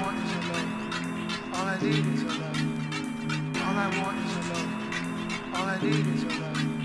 want is your love. All I need is your love. All I want is your love. All I need is your love.